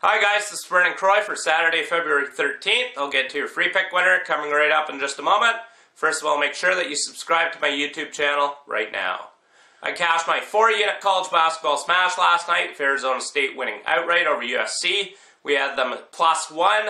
Hi guys, this is Vernon Croy for Saturday, February 13th. I'll get to your free pick winner coming right up in just a moment. First of all, make sure that you subscribe to my YouTube channel right now. I cashed my four-unit college basketball smash last night, Arizona State winning outright over USC. We had them plus one.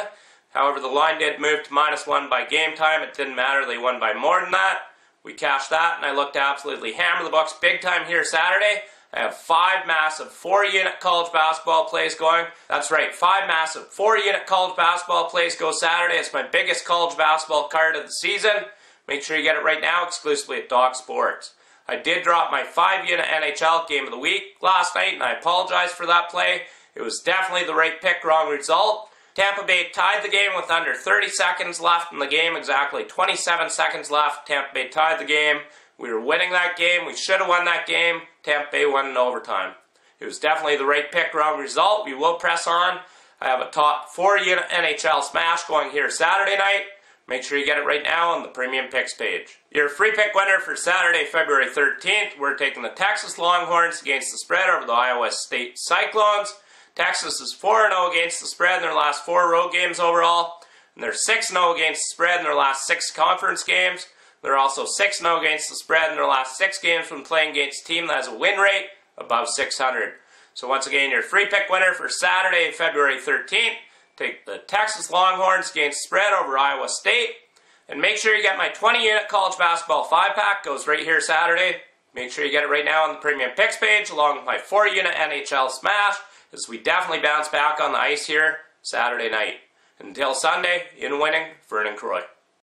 However, the line did move to minus one by game time. It didn't matter. They won by more than that. We cashed that, and I looked to absolutely hammer the Bucks big time here Saturday. I have five massive four-unit college basketball plays going. That's right, five massive four-unit college basketball plays go Saturday. It's my biggest college basketball card of the season. Make sure you get it right now exclusively at Doc's Sports. I did drop my five-unit NHL game of the week last night, and I apologize for that play. It was definitely the right pick, wrong result. Tampa Bay tied the game with under 30 seconds left in the game, exactly 27 seconds left. Tampa Bay tied the game. We were winning that game. We should have won that game. Tampa Bay won in overtime. It was definitely the right pick, wrong result. We will press on. I have a top four NHL smash going here Saturday night. Make sure you get it right now on the Premium Picks page. Your free pick winner for Saturday, February 13th, we're taking the Texas Longhorns against the spread over the Iowa State Cyclones. Texas is 4-0 against the spread in their last four road games overall, and they're 6-0 against the spread in their last six conference games. They're also 6-0 against the spread in their last six games when playing against a team that has a win rate above 600. So once again, your free pick winner for Saturday, February 13th, take the Texas Longhorns against spread over Iowa State. And make sure you get my 20-unit college basketball 5-pack. Goes right here Saturday. Make sure you get it right now on the Premium Picks page, along with my 4-unit NHL Smash, as we definitely bounce back on the ice here Saturday night. Until Sunday, in winning, Vernon Croy.